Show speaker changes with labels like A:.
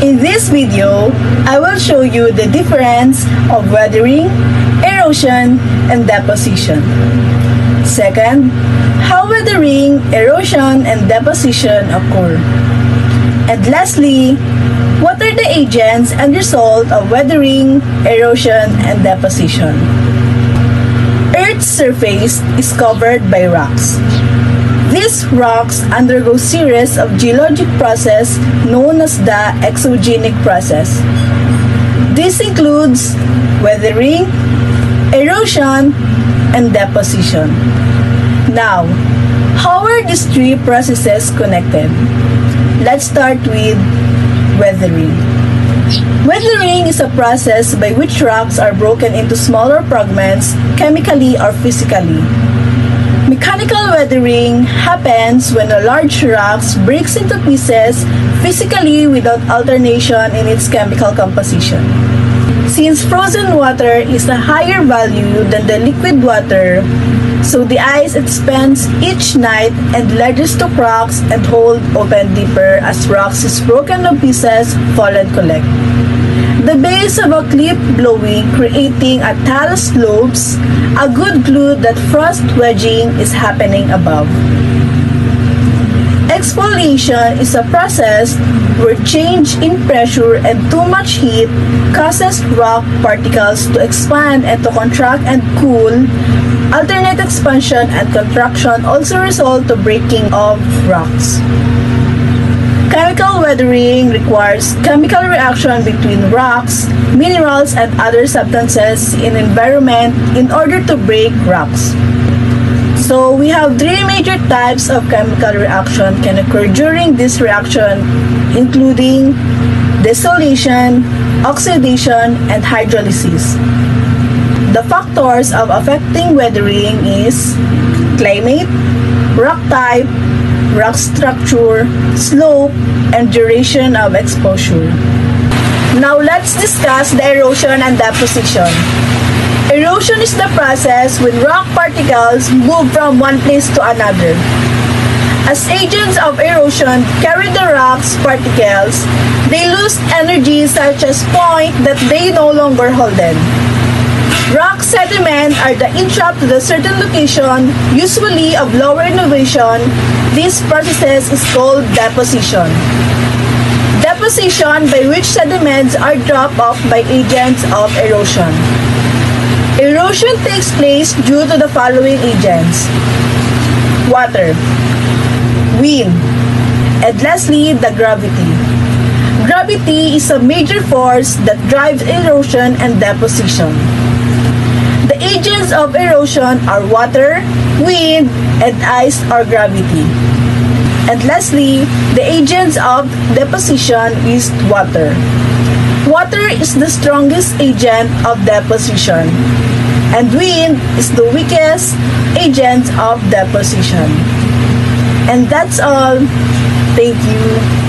A: this video, I will show you the difference of weathering, erosion, and deposition. Second, how weathering, erosion, and deposition occur. And lastly, what are the agents and result of weathering, erosion, and deposition? Earth's surface is covered by rocks. These rocks undergo series of geologic process known as the exogenic process. This includes weathering, erosion, and deposition. Now, how are these three processes connected? Let's start with weathering. Weathering is a process by which rocks are broken into smaller fragments chemically or physically. Weathering happens when a large rock breaks into pieces physically without alternation in its chemical composition. Since frozen water is a higher value than the liquid water, so the ice expands each night and ledges to cracks and hold open deeper as rocks is broken to pieces fall and collect. The base of a cliff blowing creating a talus slopes, a good clue that frost wedging is happening above. Exfoliation is a process where change in pressure and too much heat causes rock particles to expand and to contract and cool. Alternate expansion and contraction also result to breaking of rocks. Chemical weathering requires chemical reaction between rocks, minerals, and other substances in environment in order to break rocks. So we have three major types of chemical reaction can occur during this reaction, including distillation, oxidation, and hydrolysis. The factors of affecting weathering is climate, rock type, rock structure, slope, and duration of exposure. Now let's discuss the erosion and deposition. Erosion is the process when rock particles move from one place to another. As agents of erosion carry the rock's particles, they lose energy such as point that they no longer hold them. Sediment are the entrapped to the certain location, usually of lower elevation. This process is called deposition. Deposition by which sediments are dropped off by agents of erosion. Erosion takes place due to the following agents. Water, wind, and lastly, the gravity. Gravity is a major force that drives erosion and deposition. The agents of erosion are water, wind, and ice or gravity. And lastly, the agents of deposition is water. Water is the strongest agent of deposition, and wind is the weakest agent of deposition. And that's all. Thank you.